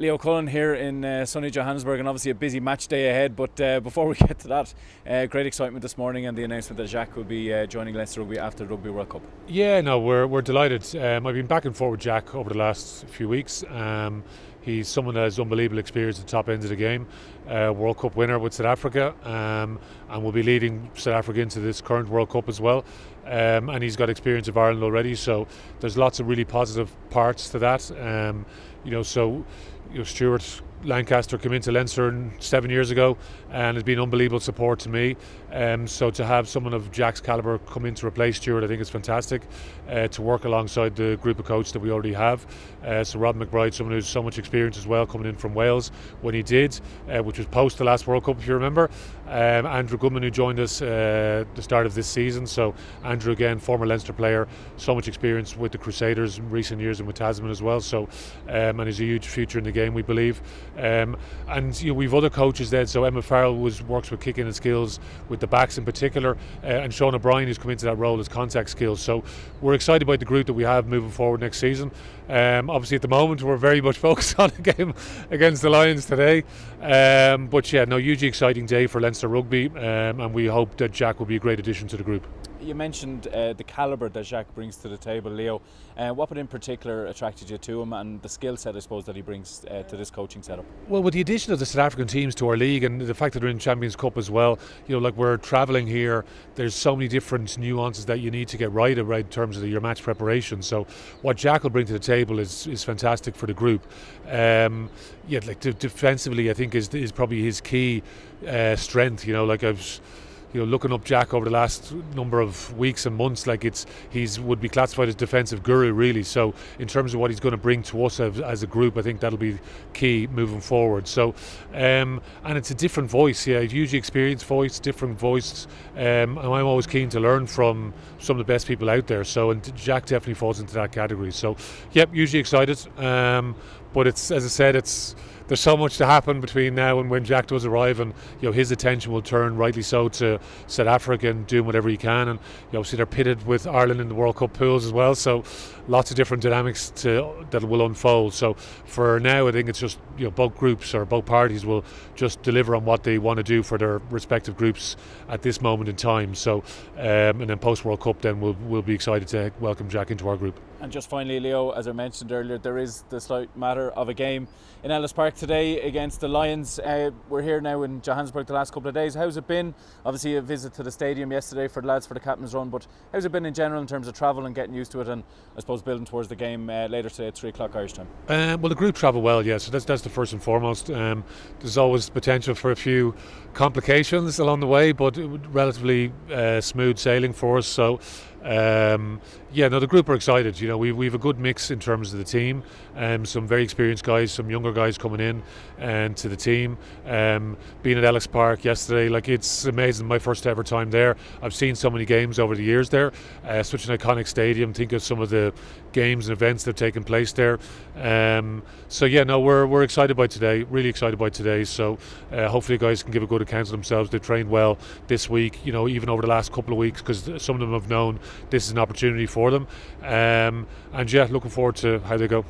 Leo Cullen here in uh, sunny Johannesburg, and obviously a busy match day ahead. But uh, before we get to that, uh, great excitement this morning and the announcement that Jacques will be uh, joining Leinster Rugby after the Rugby World Cup. Yeah, no, we're, we're delighted. Um, I've been back and forth with Jacques over the last few weeks. Um, he's someone that has unbelievable experience at the top end of the game, uh, World Cup winner with South Africa, um, and will be leading South Africa into this current World Cup as well. Um, and he's got experience of Ireland already, so there's lots of really positive parts to that. Um, you know, so you know, Stuart Lancaster came into Leinster seven years ago and has been unbelievable support to me. Um, so to have someone of Jacques's calibre come in to replace Stuart, I think it's fantastic. Uh, to work alongside the group of coaches that we already have. Uh, so Rob McBryde, someone who's so much experience as well, coming in from Wales when he did, uh, which was post the last World Cup, if you remember. Um, Andrew Goodman, who joined us uh, the start of this season. So Andrew again, former Leinster player, so much experience with the Crusaders in recent years and with Tasman as well. So um, and he's a huge future in the game, we believe. Um, and you know, we've other coaches there. So Emmet Farrell was works with kicking and skills with the backs in particular, uh, and Sean O'Brien who's come into that role as contact skills. So we're excited about the group that we have moving forward next season. Um, obviously, at the moment, we're very much focused on the game against the Lions today. Um, but yeah, no, hugely exciting day for Leinster Rugby, um, and we hope that Jacques will be a great addition to the group you mentioned uh, the calibre that Jacques brings to the table, Leo. Uh, what in particular attracted you to him and the skill set, I suppose, that he brings uh, to this coaching setup? Well, with the addition of the South African teams to our league and the fact that they're in Champions Cup as well, you know, like we're travelling here, there's so many different nuances that you need to get right right in terms of your match preparation. So, what Jacques will bring to the table is is fantastic for the group. Um, yeah, like defensively, I think is is probably his key uh, strength. You know, like I've you know, looking up Jacques over the last number of weeks and months, like it's he's would be classified as defensive guru really. So in terms of what he's going to bring to us as, as a group, I think that'll be key moving forward. So um, and it's a different voice, yeah, hugely experienced voice, different voice, um, and I'm always keen to learn from some of the best people out there. So and Jacques definitely falls into that category. So yep, usually excited, um, but it's as I said, it's there's so much to happen between now and when Jacques does arrive, and you know his attention will turn rightly so to South Africa and doing whatever he can. And you know, obviously they're pitted with Ireland in the World Cup pools as well, so lots of different dynamics to that will unfold. So for now, I think it's just you know both groups or both parties will just deliver on what they want to do for their respective groups at this moment in time. So um, and then post World Cup, then we'll we'll be excited to welcome Jacques into our group. And just finally, Leo, as I mentioned earlier, there is the slight matter of a game in Ellis Park today against the Lions. Uh, we're here now in Johannesburg the last couple of days. How's it been? Obviously, a visit to the stadium yesterday for the lads for the captain's run, but how's it been in general in terms of travel and getting used to it, and I suppose building towards the game uh, later today at three o'clock Irish time? Um, well, the group travel well, yeah. So that's that's the first and foremost. Um, there's always potential for a few complications along the way, but relatively uh, smooth sailing for us. So. Um, yeah, no, the group are excited. You know, we we have a good mix in terms of the team. Um, some very experienced guys, some younger guys coming in and to the team. Um, being at Ellis Park yesterday, like it's amazing. My first ever time there. I've seen so many games over the years there. Uh, such an iconic stadium. Think of some of the games and events that have taken place there. Um, so yeah, no, we're we're excited by today. Really excited by today. So uh, hopefully, guys can give a good account of themselves. They trained well this week. You know, even over the last couple of weeks, because some of them have known this is an opportunity for them. Um, and yeah, looking forward to how they go.